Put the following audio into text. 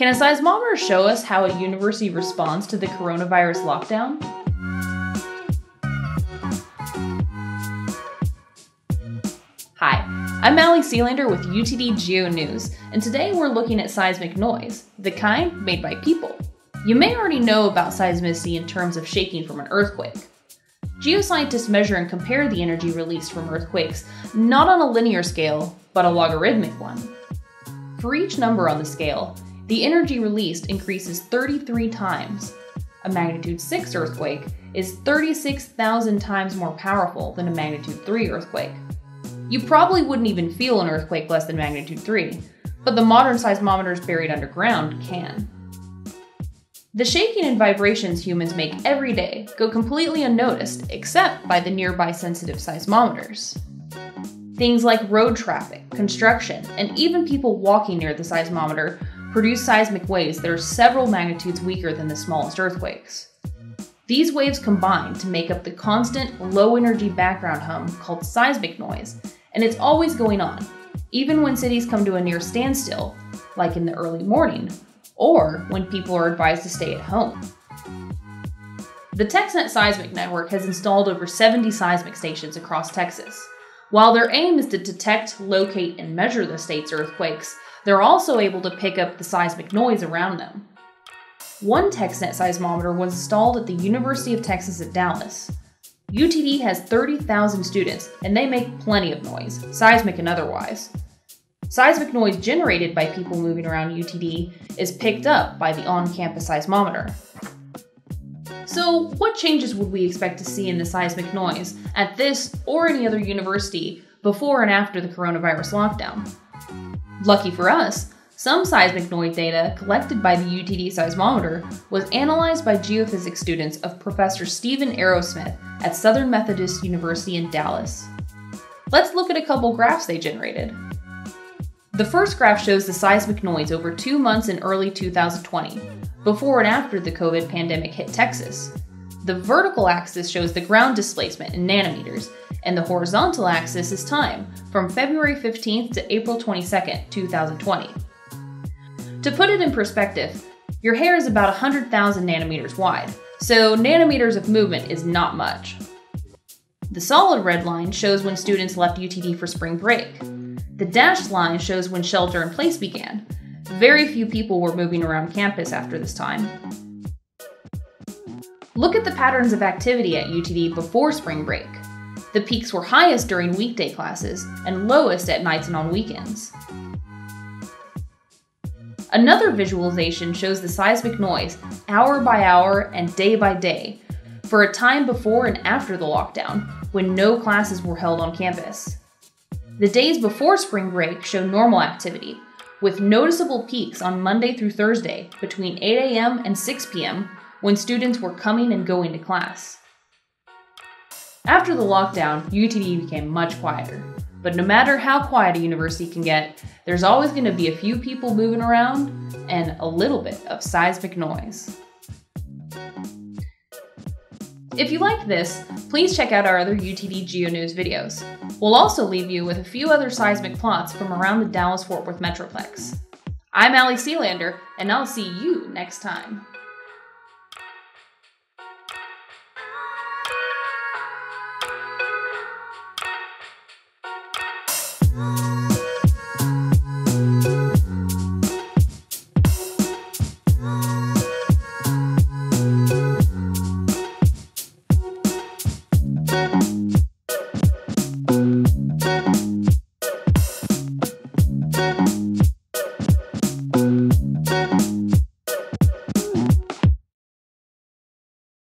Can a seismometer show us how a university responds to the coronavirus lockdown? Hi, I'm Ali Sealander with UTD Geo News, and today we're looking at seismic noise, the kind made by people. You may already know about seismicity in terms of shaking from an earthquake. Geoscientists measure and compare the energy released from earthquakes not on a linear scale, but a logarithmic one. For each number on the scale, the energy released increases 33 times. A magnitude 6 earthquake is 36,000 times more powerful than a magnitude 3 earthquake. You probably wouldn't even feel an earthquake less than magnitude 3, but the modern seismometers buried underground can. The shaking and vibrations humans make every day go completely unnoticed except by the nearby sensitive seismometers. Things like road traffic, construction, and even people walking near the seismometer produce seismic waves that are several magnitudes weaker than the smallest earthquakes. These waves combine to make up the constant, low energy background hum called seismic noise, and it's always going on, even when cities come to a near standstill, like in the early morning or when people are advised to stay at home. The TexNet Seismic Network has installed over 70 seismic stations across Texas. While their aim is to detect, locate, and measure the state's earthquakes, they're also able to pick up the seismic noise around them. One TexNet seismometer was installed at the University of Texas at Dallas. UTD has 30,000 students, and they make plenty of noise, seismic and otherwise. Seismic noise generated by people moving around UTD is picked up by the on campus seismometer. So, what changes would we expect to see in the seismic noise at this or any other university before and after the coronavirus lockdown? Lucky for us, some seismic noise data collected by the UTD seismometer was analyzed by geophysics students of Professor Stephen Arrowsmith at Southern Methodist University in Dallas. Let's look at a couple graphs they generated. The first graph shows the seismic noise over two months in early 2020, before and after the COVID pandemic hit Texas. The vertical axis shows the ground displacement in nanometers, and the horizontal axis is time, from February 15th to April 22nd, 2020. To put it in perspective, your hair is about 100,000 nanometers wide, so nanometers of movement is not much. The solid red line shows when students left UTD for spring break. The dashed line shows when shelter in place began. Very few people were moving around campus after this time. Look at the patterns of activity at UTD before spring break. The peaks were highest during weekday classes and lowest at nights and on weekends. Another visualization shows the seismic noise hour by hour and day by day for a time before and after the lockdown when no classes were held on campus. The days before spring break show normal activity, with noticeable peaks on Monday through Thursday between 8 a.m. and 6 p.m. when students were coming and going to class. After the lockdown, UTD became much quieter. But no matter how quiet a university can get, there's always going to be a few people moving around and a little bit of seismic noise. If you like this, please check out our other UTD GeoNews videos. We'll also leave you with a few other seismic plots from around the Dallas-Fort Worth Metroplex. I'm Ali Sealander, and I'll see you next time. Oh,